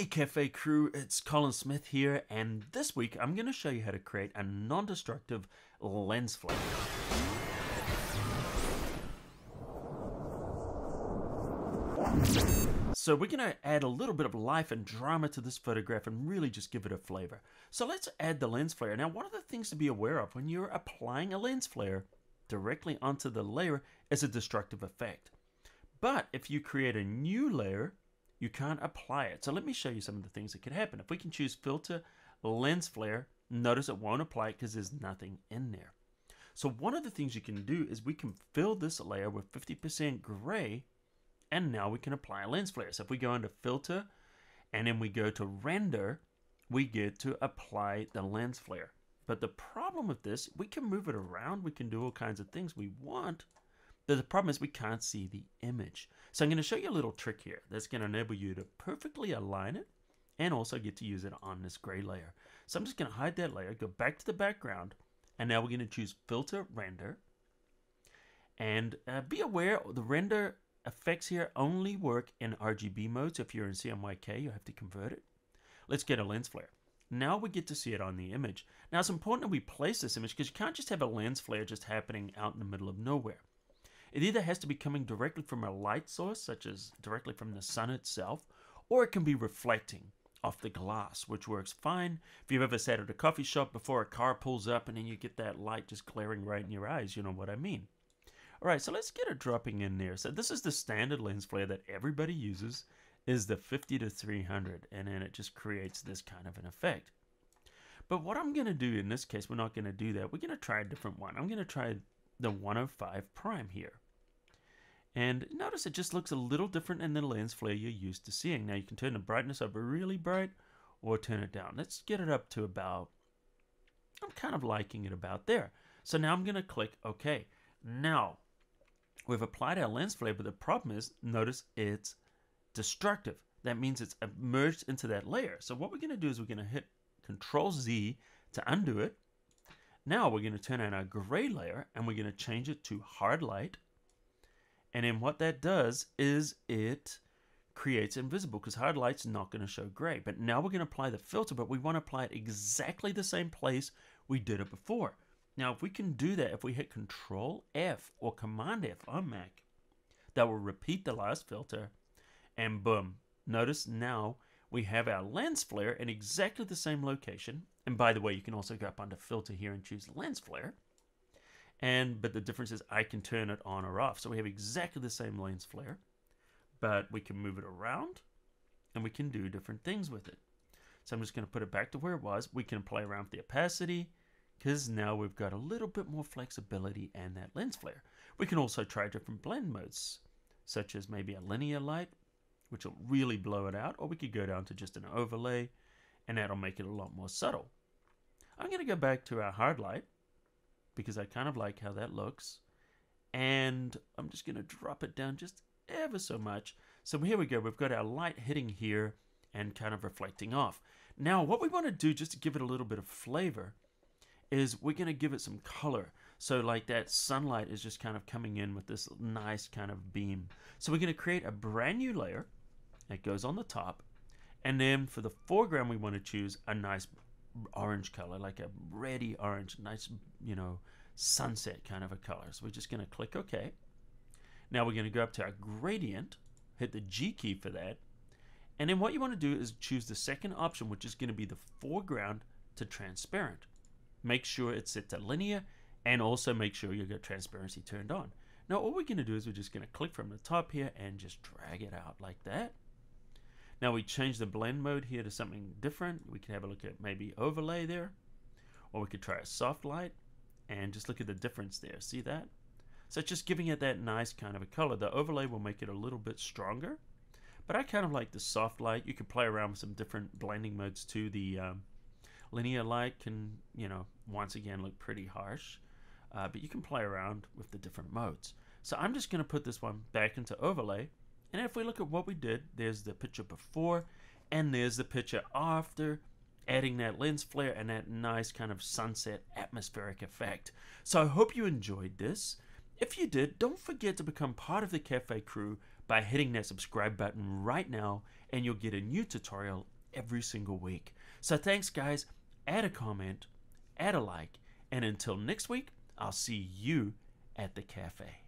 Hey Cafe crew, it's Colin Smith here, and this week I'm going to show you how to create a non-destructive lens flare. So we're going to add a little bit of life and drama to this photograph and really just give it a flavor. So let's add the lens flare. Now one of the things to be aware of when you're applying a lens flare directly onto the layer is a destructive effect. But if you create a new layer, you can't apply it. So let me show you some of the things that could happen. If we can choose filter lens flare, notice it won't apply it because there's nothing in there. So one of the things you can do is we can fill this layer with 50% gray and now we can apply a lens flare. So if we go into filter and then we go to render, we get to apply the lens flare. But the problem with this, we can move it around, we can do all kinds of things we want, but the problem is we can't see the image. So I'm going to show you a little trick here that's going to enable you to perfectly align it and also get to use it on this gray layer. So I'm just going to hide that layer, go back to the background, and now we're going to choose filter render. And uh, be aware the render effects here only work in RGB mode. So if you're in CMYK, you have to convert it. Let's get a lens flare. Now we get to see it on the image. Now it's important that we place this image because you can't just have a lens flare just happening out in the middle of nowhere. It either has to be coming directly from a light source, such as directly from the sun itself, or it can be reflecting off the glass, which works fine. If you've ever sat at a coffee shop before a car pulls up and then you get that light just glaring right in your eyes, you know what I mean. All right, so let's get it dropping in there. So this is the standard lens flare that everybody uses is the 50 to 300 and then it just creates this kind of an effect. But what I'm going to do in this case, we're not going to do that. We're going to try a different one. I'm going to try the 105 prime here. And notice it just looks a little different than the lens flare you're used to seeing. Now you can turn the brightness up really bright or turn it down. Let's get it up to about, I'm kind of liking it about there. So now I'm going to click OK. Now, we've applied our lens flare, but the problem is, notice it's destructive. That means it's merged into that layer. So what we're going to do is we're going to hit Control Z to undo it. Now we're going to turn on our gray layer and we're going to change it to hard light. And then what that does is it creates invisible because hard light's not going to show gray. But now we're going to apply the filter, but we want to apply it exactly the same place we did it before. Now, if we can do that, if we hit Control F or Command F on Mac, that will repeat the last filter, and boom. Notice now we have our lens flare in exactly the same location. And by the way, you can also go up under Filter here and choose Lens Flare. And but the difference is I can turn it on or off. So we have exactly the same lens flare, but we can move it around and we can do different things with it. So I'm just going to put it back to where it was. We can play around with the opacity because now we've got a little bit more flexibility and that lens flare. We can also try different blend modes, such as maybe a linear light, which will really blow it out, or we could go down to just an overlay, and that'll make it a lot more subtle. I'm going to go back to our hard light, because I kind of like how that looks. And I'm just going to drop it down just ever so much. So here we go. We've got our light hitting here and kind of reflecting off. Now, what we want to do just to give it a little bit of flavor is we're going to give it some color. So like that sunlight is just kind of coming in with this nice kind of beam. So we're going to create a brand new layer that goes on the top. And then for the foreground, we want to choose a nice orange color, like a reddy orange, nice, you know, sunset kind of a color. So we're just going to click OK. Now we're going to go up to our gradient, hit the G key for that. And then what you want to do is choose the second option, which is going to be the foreground to transparent. Make sure it's set to linear and also make sure you've got transparency turned on. Now all we're going to do is we're just going to click from the top here and just drag it out like that. Now we change the blend mode here to something different. We could have a look at maybe overlay there. Or we could try a soft light and just look at the difference there. See that? So just giving it that nice kind of a color. The overlay will make it a little bit stronger. But I kind of like the soft light. You can play around with some different blending modes too. The um, linear light can, you know, once again look pretty harsh. Uh, but you can play around with the different modes. So I'm just going to put this one back into overlay and if we look at what we did, there's the picture before and there's the picture after adding that lens flare and that nice kind of sunset atmospheric effect. So I hope you enjoyed this. If you did, don't forget to become part of the Cafe crew by hitting that subscribe button right now, and you'll get a new tutorial every single week. So thanks, guys. Add a comment, add a like, and until next week, I'll see you at the cafe.